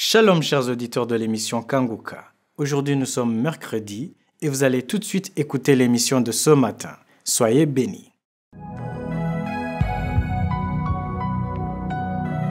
Shalom chers auditeurs de l'émission Kanguka. Aujourd'hui nous sommes mercredi et vous allez tout de suite écouter l'émission de ce matin. Soyez bénis.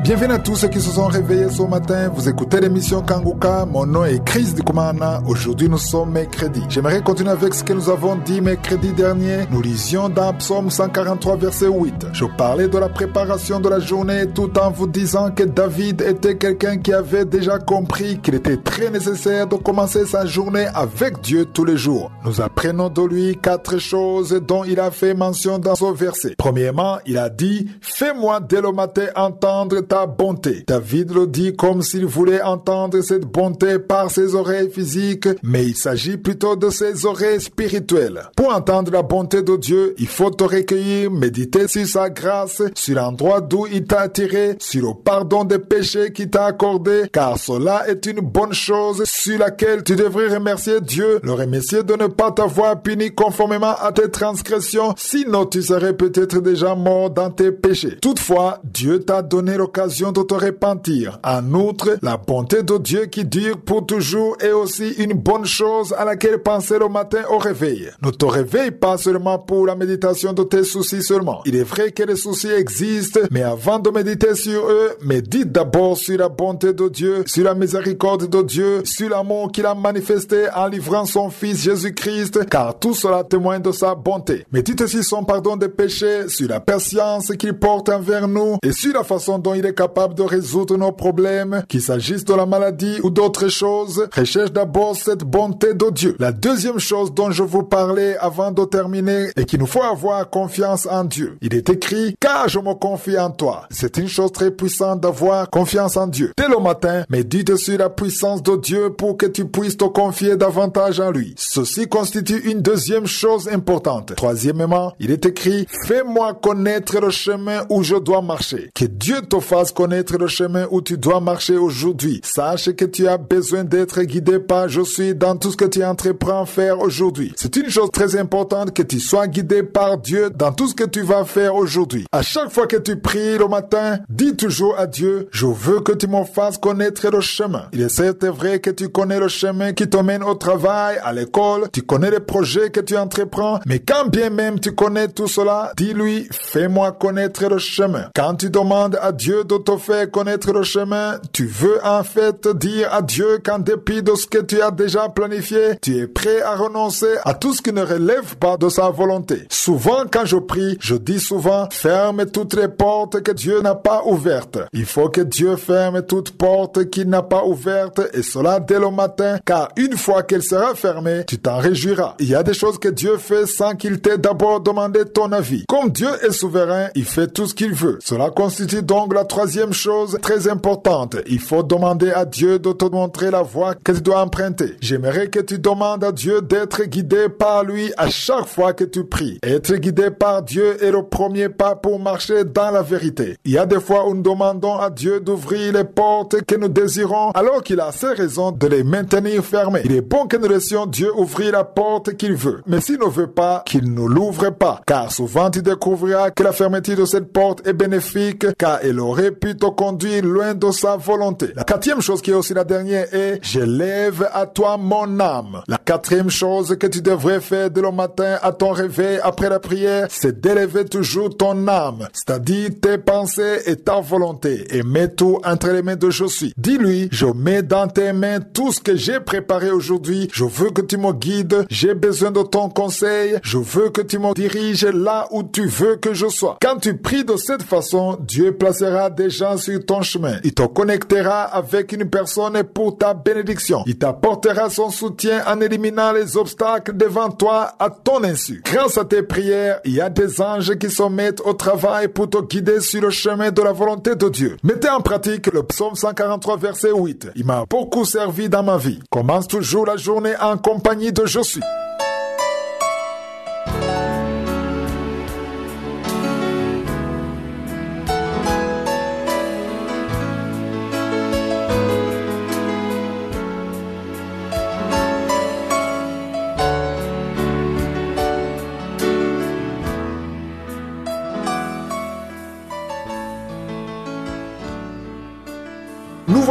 Bienvenue à tous ceux qui se sont réveillés ce matin. Vous écoutez l'émission Kanguka. Mon nom est Chris Dikumana. Aujourd'hui, nous sommes mercredi. J'aimerais continuer avec ce que nous avons dit mercredi dernier. Nous lisions dans Psaume 143, verset 8. Je parlais de la préparation de la journée tout en vous disant que David était quelqu'un qui avait déjà compris qu'il était très nécessaire de commencer sa journée avec Dieu tous les jours. Nous apprenons de lui quatre choses dont il a fait mention dans ce verset. Premièrement, il a dit, fais-moi dès le matin entendre ta bonté. David le dit comme s'il voulait entendre cette bonté par ses oreilles physiques, mais il s'agit plutôt de ses oreilles spirituelles. Pour entendre la bonté de Dieu, il faut te recueillir, méditer sur sa grâce, sur l'endroit d'où il t'a attiré, sur le pardon des péchés qu'il t'a accordé, car cela est une bonne chose sur laquelle tu devrais remercier Dieu, le remercier de ne pas t'avoir puni conformément à tes transgressions, sinon tu serais peut-être déjà mort dans tes péchés. Toutefois, Dieu t'a donné l'occasion de te repentir. En outre, la bonté de Dieu qui dure pour toujours est aussi une bonne chose à laquelle penser le matin au réveil. Ne te réveille pas seulement pour la méditation de tes soucis seulement. Il est vrai que les soucis existent, mais avant de méditer sur eux, médite d'abord sur la bonté de Dieu, sur la miséricorde de Dieu, sur l'amour qu'il a manifesté en livrant son Fils Jésus-Christ, car tout cela témoigne de sa bonté. Médite sur son pardon des péchés, sur la patience qu'il porte envers nous et sur la façon dont il capable de résoudre nos problèmes, qu'il s'agisse de la maladie ou d'autres choses, recherche d'abord cette bonté de Dieu. La deuxième chose dont je vous parlais avant de terminer est qu'il nous faut avoir confiance en Dieu. Il est écrit, car je me confie en toi. C'est une chose très puissante d'avoir confiance en Dieu. Dès le matin, médite sur la puissance de Dieu pour que tu puisses te confier davantage en lui. Ceci constitue une deuxième chose importante. Troisièmement, il est écrit, fais-moi connaître le chemin où je dois marcher. Que Dieu te fasse connaître le chemin où tu dois marcher aujourd'hui. Sache que tu as besoin d'être guidé par je suis dans tout ce que tu entreprends faire aujourd'hui. C'est une chose très importante que tu sois guidé par Dieu dans tout ce que tu vas faire aujourd'hui. À chaque fois que tu pries le matin, dis toujours à Dieu, je veux que tu me fasses connaître le chemin. Il est certes vrai que tu connais le chemin qui te mène au travail, à l'école, tu connais les projets que tu entreprends, mais quand bien même tu connais tout cela, dis-lui, fais-moi connaître le chemin. Quand tu demandes à Dieu de te faire connaître le chemin, tu veux en fait dire à Dieu qu'en dépit de ce que tu as déjà planifié, tu es prêt à renoncer à tout ce qui ne relève pas de sa volonté. Souvent quand je prie, je dis souvent, ferme toutes les portes que Dieu n'a pas ouvertes. Il faut que Dieu ferme toute porte qu'il n'a pas ouverte et cela dès le matin, car une fois qu'elle sera fermée, tu t'en réjouiras. Il y a des choses que Dieu fait sans qu'il t'ait d'abord demandé ton avis. Comme Dieu est souverain, il fait tout ce qu'il veut. Cela constitue donc la troisième chose très importante. Il faut demander à Dieu de te montrer la voie que tu dois emprunter. J'aimerais que tu demandes à Dieu d'être guidé par lui à chaque fois que tu pries. Être guidé par Dieu est le premier pas pour marcher dans la vérité. Il y a des fois où nous demandons à Dieu d'ouvrir les portes que nous désirons alors qu'il a ses raisons de les maintenir fermées. Il est bon que nous laissions Dieu ouvrir la porte qu'il veut. Mais s'il ne veut pas, qu'il ne l'ouvre pas. Car souvent tu découvriras que la fermeture de cette porte est bénéfique car elle aurait pu te conduire loin de sa volonté. La quatrième chose qui est aussi la dernière est je lève à toi mon âme. La quatrième chose que tu devrais faire dès le matin à ton réveil après la prière, c'est d'élever toujours ton âme, c'est-à-dire tes pensées et ta volonté et mets tout entre les mains de je suis. Dis-lui, je mets dans tes mains tout ce que j'ai préparé aujourd'hui. Je veux que tu me guides. J'ai besoin de ton conseil. Je veux que tu me diriges là où tu veux que je sois. Quand tu pries de cette façon, Dieu placera des gens sur ton chemin. Il te connectera avec une personne pour ta bénédiction. Il t'apportera son soutien en éliminant les obstacles devant toi à ton insu. Grâce à tes prières, il y a des anges qui se mettent au travail pour te guider sur le chemin de la volonté de Dieu. Mettez en pratique le psaume 143 verset 8. Il m'a beaucoup servi dans ma vie. Commence toujours la journée en compagnie de Je suis.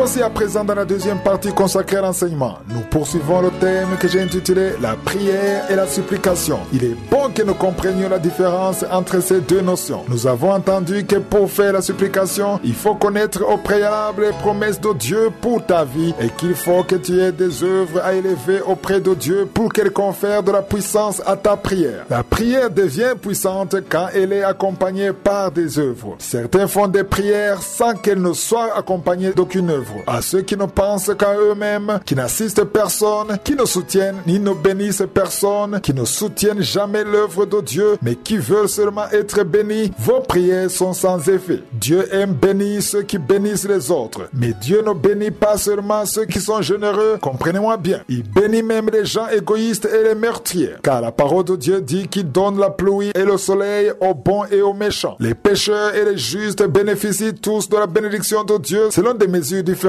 Voici à présent dans la deuxième partie consacrée à l'enseignement. Nous poursuivons le thème que j'ai intitulé La prière et la supplication. Il est bon que nous comprenions la différence entre ces deux notions. Nous avons entendu que pour faire la supplication, il faut connaître au préalable les promesses de Dieu pour ta vie et qu'il faut que tu aies des œuvres à élever auprès de Dieu pour qu'elle confère de la puissance à ta prière. La prière devient puissante quand elle est accompagnée par des œuvres. Certains font des prières sans qu'elles ne soient accompagnées d'aucune œuvre. À ceux qui ne pensent qu'à eux-mêmes, qui n'assistent personne, qui ne soutiennent ni ne bénissent personne, qui ne soutiennent jamais l'œuvre de Dieu, mais qui veulent seulement être bénis, vos prières sont sans effet. Dieu aime bénir ceux qui bénissent les autres, mais Dieu ne bénit pas seulement ceux qui sont généreux, comprenez-moi bien. Il bénit même les gens égoïstes et les meurtriers, car la parole de Dieu dit qu'il donne la pluie et le soleil aux bons et aux méchants. Les pécheurs et les justes bénéficient tous de la bénédiction de Dieu selon des mesures différentes.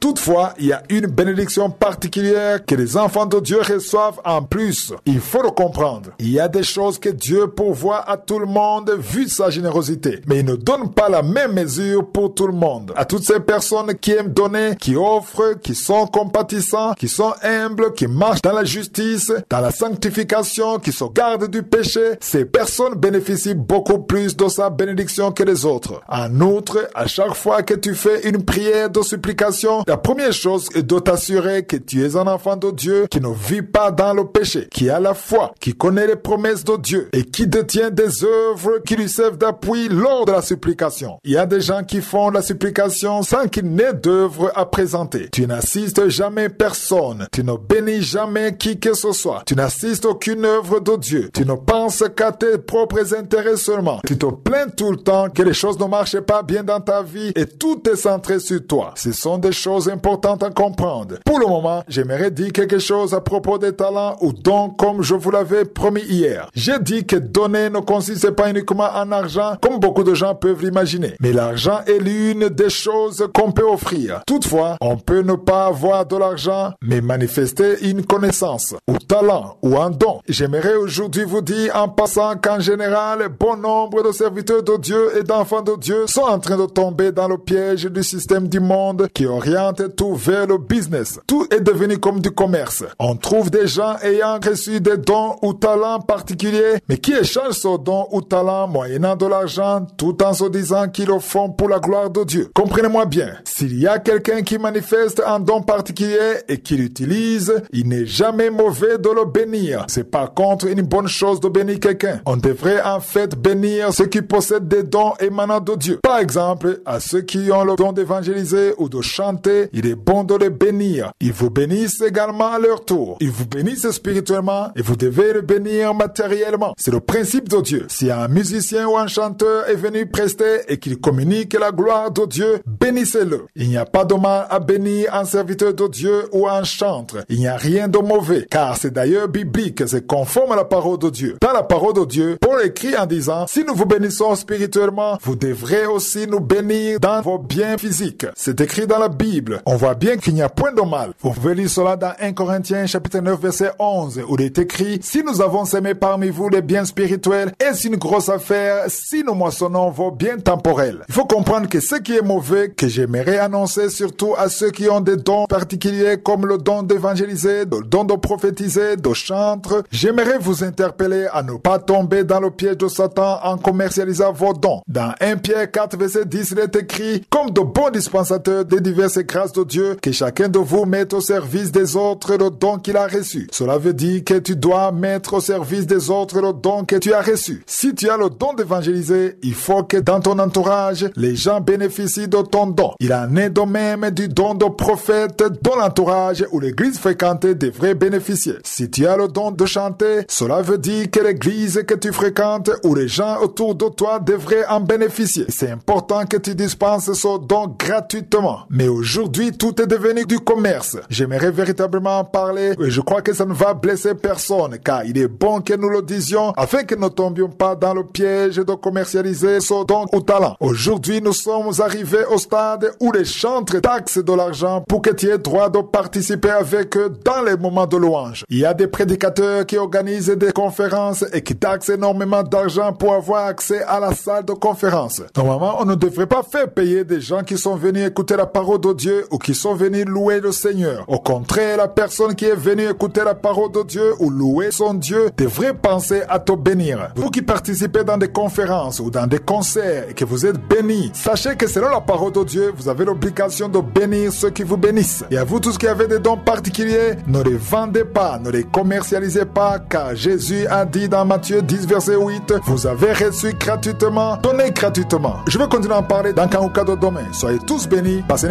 Toutefois, il y a une bénédiction particulière que les enfants de Dieu reçoivent en plus. Il faut le comprendre. Il y a des choses que Dieu pourvoit à tout le monde vu sa générosité, mais il ne donne pas la même mesure pour tout le monde. À toutes ces personnes qui aiment donner, qui offrent, qui sont compatissants, qui sont humbles, qui marchent dans la justice, dans la sanctification, qui se gardent du péché, ces personnes bénéficient beaucoup plus de sa bénédiction que les autres. En outre, à chaque fois que tu fais une prière de supplication, la première chose est de t'assurer que tu es un enfant de Dieu qui ne vit pas dans le péché, qui a la foi, qui connaît les promesses de Dieu et qui détient des œuvres qui lui servent d'appui lors de la supplication. Il y a des gens qui font la supplication sans qu'il n'ait d'œuvre à présenter. Tu n'assistes jamais personne. Tu ne bénis jamais qui que ce soit. Tu n'assistes aucune œuvre de Dieu. Tu ne penses qu'à tes propres intérêts seulement. Tu te plains tout le temps que les choses ne marchent pas bien dans ta vie et tout est centré sur toi. Des choses importantes à comprendre. Pour le moment, j'aimerais dire quelque chose à propos des talents ou dons comme je vous l'avais promis hier. J'ai dit que donner ne consiste pas uniquement en argent comme beaucoup de gens peuvent l'imaginer. Mais l'argent est l'une des choses qu'on peut offrir. Toutefois, on peut ne pas avoir de l'argent, mais manifester une connaissance ou talent ou un don. J'aimerais aujourd'hui vous dire en passant qu'en général, bon nombre de serviteurs de Dieu et d'enfants de Dieu sont en train de tomber dans le piège du système du monde qui oriente tout vers le business. Tout est devenu comme du commerce. On trouve des gens ayant reçu des dons ou talents particuliers, mais qui échangent ce don ou talent moyennant de l'argent tout en se disant qu'ils le font pour la gloire de Dieu. Comprenez-moi bien. S'il y a quelqu'un qui manifeste un don particulier et qui l'utilise, il n'est jamais mauvais de le bénir. C'est par contre une bonne chose de bénir quelqu'un. On devrait en fait bénir ceux qui possèdent des dons émanant de Dieu. Par exemple, à ceux qui ont le don d'évangéliser ou de chanter, il est bon de les bénir. Ils vous bénissent également à leur tour. Ils vous bénissent spirituellement et vous devez le bénir matériellement. C'est le principe de Dieu. Si un musicien ou un chanteur est venu prester et qu'il communique la gloire de Dieu, bénissez-le. Il n'y a pas de mal à bénir un serviteur de Dieu ou un chantre. Il n'y a rien de mauvais, car c'est d'ailleurs biblique, c'est conforme à la parole de Dieu. Dans la parole de Dieu, Paul écrit en disant, si nous vous bénissons spirituellement, vous devrez aussi nous bénir dans vos biens physiques. C'est écrit dans la Bible. On voit bien qu'il n'y a point de mal. Vous pouvez lire cela dans 1 Corinthiens chapitre 9 verset 11, où il est écrit, si nous avons semé parmi vous les biens spirituels, est-ce une grosse affaire si nous moissonnons vos biens temporels? Il faut comprendre que ce qui est mauvais, que j'aimerais annoncer surtout à ceux qui ont des dons particuliers comme le don d'évangéliser, le don de prophétiser, de chantre, j'aimerais vous interpeller à ne pas tomber dans le piège de Satan en commercialisant vos dons. Dans 1 Pierre 4 verset 10, il est écrit, comme de bons dispensateurs diverses grâces de Dieu, que chacun de vous mette au service des autres le don qu'il a reçu. Cela veut dire que tu dois mettre au service des autres le don que tu as reçu. Si tu as le don d'évangéliser, il faut que dans ton entourage, les gens bénéficient de ton don. Il en est de même du don de prophète dont l'entourage ou l'église fréquentée devrait bénéficier. Si tu as le don de chanter, cela veut dire que l'église que tu fréquentes ou les gens autour de toi devraient en bénéficier. C'est important que tu dispenses ce don gratuitement. Mais aujourd'hui, tout est devenu du commerce. J'aimerais véritablement en parler et je crois que ça ne va blesser personne car il est bon que nous le disions afin que nous ne tombions pas dans le piège de commercialiser ce don ou talent. Aujourd'hui, nous sommes arrivés au stade où les chantres taxent de l'argent pour que tu aies droit de participer avec eux dans les moments de louange. Il y a des prédicateurs qui organisent des conférences et qui taxent énormément d'argent pour avoir accès à la salle de conférence. Normalement, on ne devrait pas faire payer des gens qui sont venus écouter la parole parole de Dieu ou qui sont venus louer le Seigneur. Au contraire, la personne qui est venue écouter la parole de Dieu ou louer son Dieu devrait penser à te bénir. Vous qui participez dans des conférences ou dans des concerts et que vous êtes bénis, sachez que selon la parole de Dieu, vous avez l'obligation de bénir ceux qui vous bénissent. Et à vous tous qui avez des dons particuliers, ne les vendez pas, ne les commercialisez pas, car Jésus a dit dans Matthieu 10, verset 8, vous avez reçu gratuitement, donnez gratuitement. Je vais continuer à en parler dans Kanguka de demain. Soyez tous bénis, passez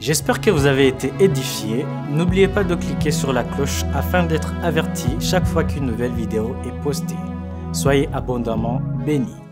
J'espère que vous avez été édifiés. N'oubliez pas de cliquer sur la cloche afin d'être averti chaque fois qu'une nouvelle vidéo est postée. Soyez abondamment bénis.